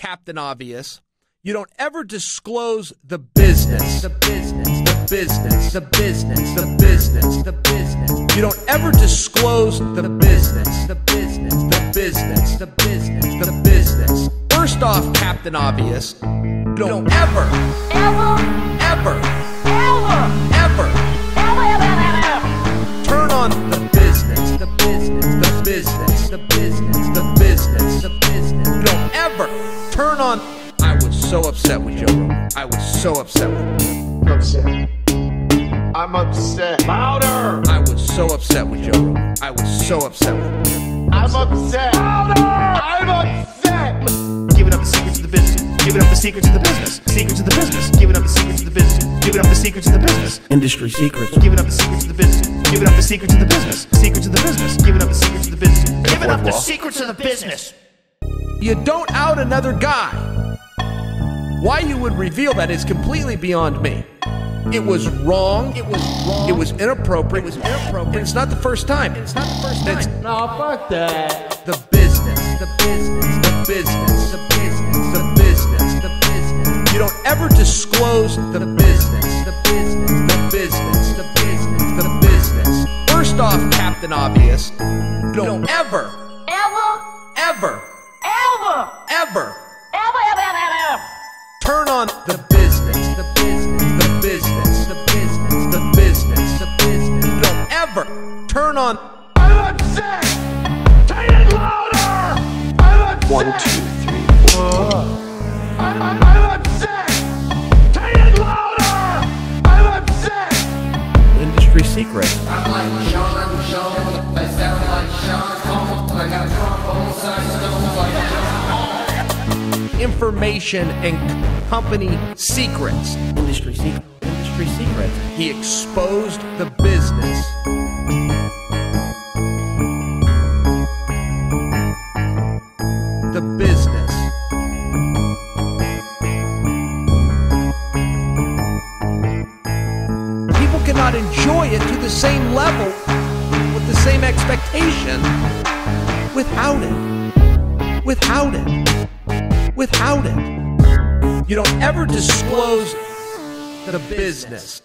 Captain Obvious. You don't ever disclose the business. The business. The business. The business. The business. The business. You don't ever disclose the business. The business. The business. The business. The business. First off, Captain Obvious, you don't ever, Ever, ever, ever, ever ever, ever, ever, ever. turn on the business. The business. The business. The business. The business. The business. You don't ever turn on. I was so upset with Joe Rogan. I was so upset with him. upset. I'm upset. Louder! I was so upset with Joe Rogan. I was so upset with him. I'm upset. Louder. I'm upset. Giving up the secrets of the business. Giving up the secrets of the business. Secrets of the business. Giving up the secrets of the business. Giving up the secrets of the business. Industry secrets. Giving up the secrets of the business. Giving up the secrets of the business. Secrets of the business. Giving up the secrets of the business. Giving up the secrets of the business. You don't out another guy. Why you would reveal that is completely beyond me. It was wrong. It was wrong. It was inappropriate. It was inappropriate. And it's not the first time. It's not the first time. No, fuck that. the business, the business, the business, the business, the business, the business. You don't ever disclose the business, the business, the business, the business, the business. First off, Captain Obvious, you don't ever, Ever, ever, ever, ever ever, ever, ever, ever. turn on the business, the business, the business, the business, the business, the business. Don't ever turn on I'm upset. Say it louder. I'm upset. One, two, three, four. I'm, I'm, I'm upset. Say it louder. I'm upset. Industry secrets. Information and company secrets. Industry secret. Industry secrets. He exposed the business. The business. People cannot enjoy it to the same level with the same expectation without it. Without it. Without it. You don't ever disclose the business.